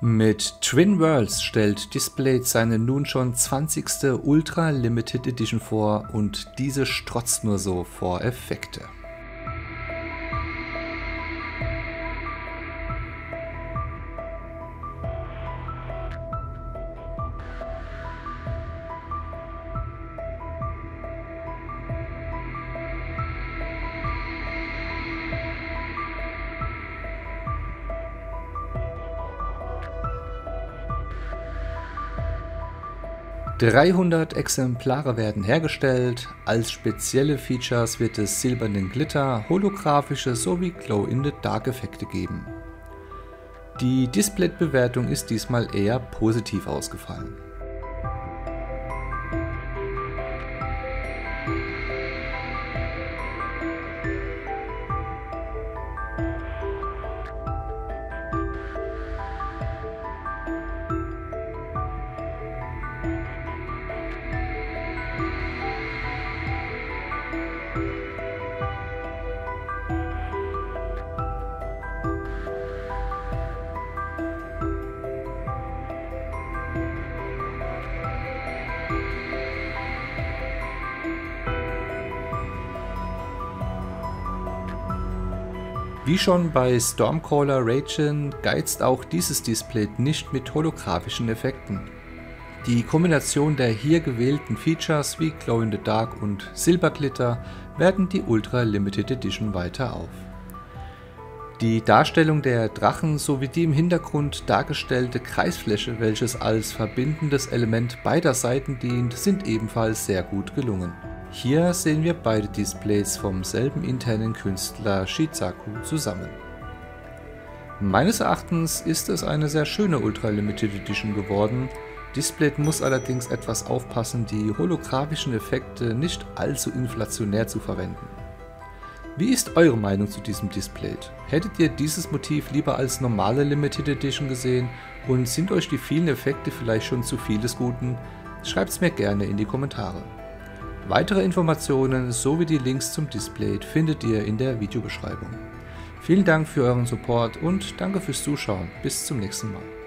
Mit Twin Worlds stellt Display seine nun schon 20. Ultra Limited Edition vor und diese strotzt nur so vor Effekte. 300 Exemplare werden hergestellt, als spezielle Features wird es silbernen Glitter, holographische sowie Glow-in-the-Dark-Effekte geben. Die Display-Bewertung ist diesmal eher positiv ausgefallen. Wie schon bei Stormcaller Raging geizt auch dieses Display nicht mit holographischen Effekten. Die Kombination der hier gewählten Features wie Glow in the Dark und Silberglitter werden die Ultra Limited Edition weiter auf. Die Darstellung der Drachen sowie die im Hintergrund dargestellte Kreisfläche, welches als verbindendes Element beider Seiten dient, sind ebenfalls sehr gut gelungen. Hier sehen wir beide Displays vom selben internen Künstler Shizaku zusammen. Meines Erachtens ist es eine sehr schöne Ultra Limited Edition geworden. Display muss allerdings etwas aufpassen, die holographischen Effekte nicht allzu inflationär zu verwenden. Wie ist eure Meinung zu diesem Display? Hättet ihr dieses Motiv lieber als normale Limited Edition gesehen und sind euch die vielen Effekte vielleicht schon zu viel des Guten? Schreibt es mir gerne in die Kommentare. Weitere Informationen sowie die Links zum Display findet ihr in der Videobeschreibung. Vielen Dank für euren Support und danke fürs Zuschauen. Bis zum nächsten Mal.